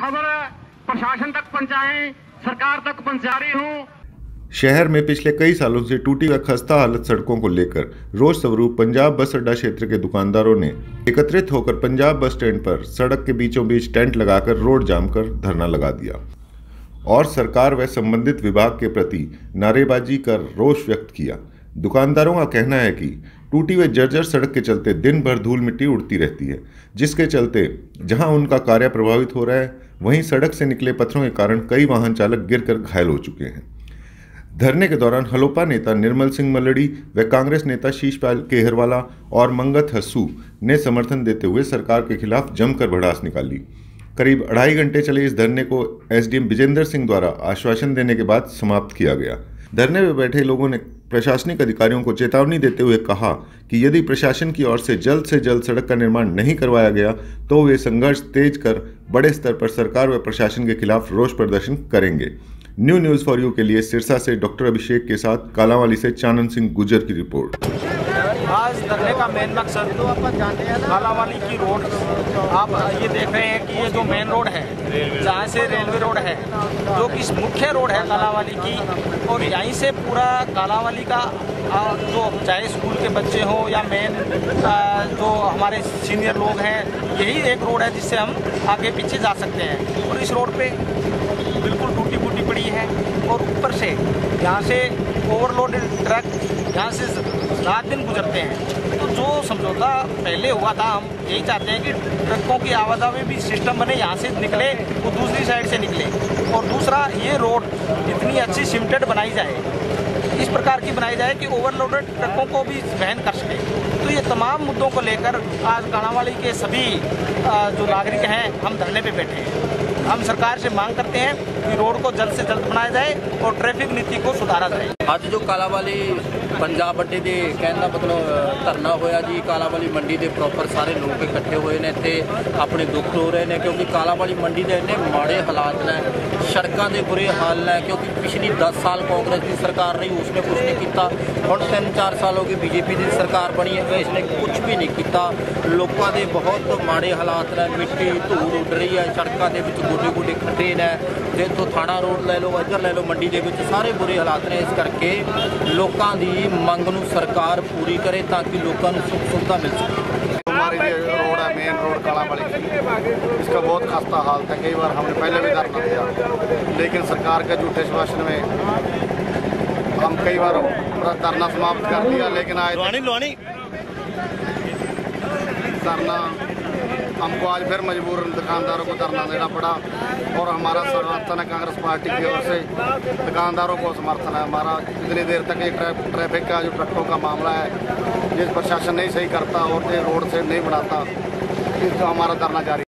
खबर प्रशासन तक पहुंचाएँ, सरकार तक पहुँचा रही हूँ। शहर में पिछले कई सालों से टूटी व खस्ता हालत सड़कों को लेकर रोज स्वरूप पंजाब बस अड्डा क्षेत्र के दुकानदारों ने एकत्रित होकर पंजाब बस स्टैंड पर सड़क के बीचों बीच टेंट लगाकर रोड जाम कर धरना लगा दिया। और सरकार व संबंधित विभाग के प्रति नारेबाजी कर रोष व्यक्त किया। दुकानदारों का कहना है कि टूटी हुई जर्जर सड़क के चलते दिन भर धूल मिट्टी उड़ती रहती है, जिसके चलते जहाँ उनका कार्य प्रभावित हो रहा है वहीं सड़क से निकले पत्थरों के कारण कई वाहन चालक गिरकर घायल हो चुके हैं। धरने के दौरान हलोपा नेता निर्मल सिंह मलड़ी व कांग्रेस नेता शीशपाल केहरवाला और मंगत हस्सू ने समर्थन देते हुए सरकार के खिलाफ जमकर भड़ास निकाली करीब अढ़ाई घंटे चले इस धरने को एसडीएम विजेंद्र सिंह द्वारा आश्वासन देने के बाद समाप्त किया गया। धरने में बैठे लोगों ने प्रशासनिक अधिकारियों को चेतावनी देते हुए कहा कि यदि प्रशासन की ओर से जल्द से जल्द सड़क का निर्माण नहीं करवाया गया तो वे संघर्ष तेज कर बड़े स्तर पर सरकार व प्रशासन के खिलाफ रोष प्रदर्शन करेंगे। न्यू न्यूज़ फॉर यू के लिए सिरसा से डॉक्टर अभिषेक के साथ कालावाली से चानन सिंह गुजर की रिपोर्ट। आज धरने का मेन मकसद तो आप जानते हैं कालावाली की रोड। आप ये देख रहे हैं कि ये जो मेन रोड है जहाँ से रेलवे रोड है जो कि मुख्य रोड है कालावाली की और यहीं से पूरा कालावाली का जो चाहे स्कूल के बच्चे हों या मेन जो हमारे सीनियर लोग हैं यही एक रोड है जिससे हम आगे पीछे जा सकते हैं। और इस रोड पे बिल्कुल टूटी फूटी पड़ी है और ऊपर से यहाँ से ओवरलोडेड ट्रक यहाँ से रात दिन गुजरते हैं। तो जो समझौता पहले हुआ था, हम यही चाहते हैं कि ट्रकों की आवाजाही भी सिस्टम बने, यहाँ से निकले, वो दूसरी साइड से निकले। और दूसरा, ये रोड इतनी अच्छी सिमटेड बनाई जाए, इस प्रकार की बनाई जाए कि ओवरलोडेड ट्रकों को भी वहन कर सके। तो ये तमाम मुद्दों को लेकर आज काणावाली के सभी जो नागरिक हैं, हम धरने पे बैठे हैं। हम सरकार से मांग करते हैं कि रोड को जल्द से जल्द बनाया जाए और ट्रैफिक नीति को सुधारा जाए ਅੱਜ ਜੋ ਕਾਲਾਵਾਲੀ ਪੰਜਾਬ ਅੱਡੇ ਦੇ ਕਹਿਣ ਦਾ ਮਤਲਬ ਧਰਨਾ ਹੋਇਆ ਜੀ ਕਾਲਾਵਾਲੀ ਮੰਡੀ ਦੇ ਪ੍ਰੋਪਰ ਸਾਰੇ ਲੋਕ ਇਕੱਠੇ ਹੋਏ ਨੇ ਇੱਥੇ ਆਪਣੇ ਦੁੱਖ ਰੋ ਰਹੇ ਨੇ ਕਿਉਂਕਿ ਕਾਲਾਵਾਲੀ ਮੰਡੀ ਦੇ ਇੰਨੇ ਮਾੜੇ ਹਾਲਾਤ ਨੇ ਸੜਕਾਂ ਦੇ ਬੁਰੇ ਹਾਲ ਨੇ ਕਿਉਂਕਿ ਪਿਛਲੀ 10 ਸਾਲ ਕਾਂਗਰਸ ਦੀ ਸਰਕਾਰ ਰਹੀ ਉਸਨੇ ਕੁਝ ਨਹੀਂ ਕੀਤਾ ਹੁਣ 3-4 ਸਾਲ ਹੋ ਗਏ ਬੀਜੇਪੀ ਦੀ ਸਰਕਾਰ ਬਣੀ ਹੈ ਇਸਨੇ ਕੁਝ ਵੀ ਨਹੀਂ ਕੀਤਾ ਲੋਕਾਂ ਦੇ ਬਹੁਤ ਮਾੜੇ ਹਾਲਾਤ ਨੇ ਮਿੱਟੀ ਧੂੜ ਉੱਡ ਰਹੀ ਹੈ ਸੜਕਾਂ ਦੇ ਵਿੱਚ ਗੋਡੇ ਗੋਡੇ ਖੱਡੇ ਨੇ ਜੇ ਤੋਂ ਥਾਣਾ ਰੋਡ ਲੈ ਲਓ ਇੱਧਰ ਲੈ ਲਓ ਮੰਡੀ ਦੇ ਵਿੱਚ ਸਾਰੇ ਬੁਰੇ ਹਾਲਾਤ ਨੇ ਇਸ ਕਰਕੇ ਲੋਕਾਂ ਦੀ ਮੰਗ ਨੂੰ ਸਰਕਾਰ पूरी करे ताकि लोगों को सुख सुविधा मिल सके हमारी ये रोड है मेन रोड काला वाली इसका बहुत खस्ता हालत है कई बार हमने पहले भी धरना दिया लेकिन सरकार के झूठे शासन में हम कई बार धरना समाप्त कर दिया लेकिन आज धरना हमको आज फिर मजबूर दुकानदारों को धरना देना पड़ा और हमारा समर्थन है कांग्रेस पार्टी की ओर से। दुकानदारों को समर्थन है। हमारा इतनी देर तक ये ट्रैफ़िक का जो ट्रकों का मामला है, जिस प्रशासन नहीं सही करता और ये रोड से नहीं बनाता तो हमारा धरना जारी